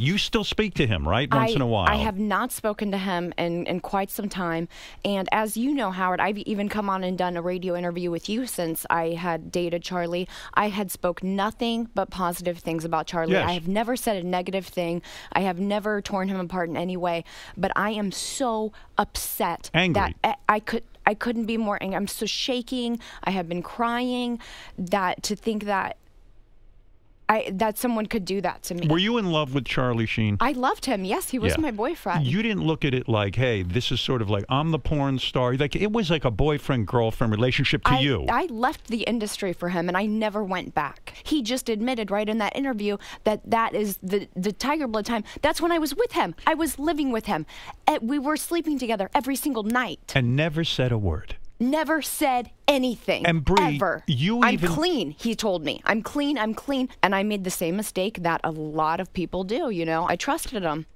You still speak to him, right? Once I, in a while. I have not spoken to him in, in quite some time. And as you know, Howard, I've even come on and done a radio interview with you since I had dated Charlie. I had spoke nothing but positive things about Charlie. Yes. I have never said a negative thing. I have never torn him apart in any way. But I am so upset Angry. that I, I could I couldn't be more angry. I'm so shaking. I have been crying. That to think that I that someone could do that to me. Were you in love with Charlie Sheen? I loved him. Yes, he was Yeah. my boyfriend. You didn't look at it like, hey, this is sort of like I'm the porn star. Like it was like a boyfriend girlfriend relationship to I, you. I left the industry for him and I never went back. He just admitted right in that interview that that is the, the Tiger Blood time. That's when I was with him. I was living with him. Eh, We were sleeping together every single night. and never said a word. Never said anything. And Bree, ever. you I'm even- clean, he told me. I'm clean, I'm clean. And I made the same mistake that a lot of people do, you know. I trusted him.